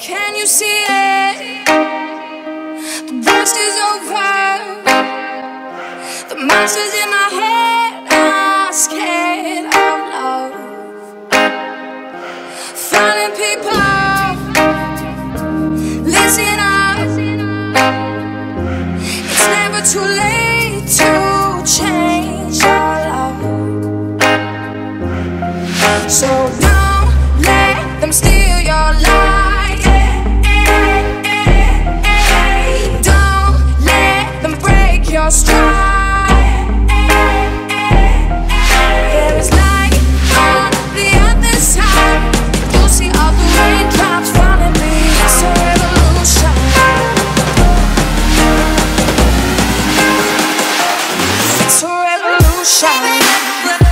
Can you see it? The worst is over. The monsters in my head are scared of love. Finding people, listen up. It's never too late to change your love. So shine.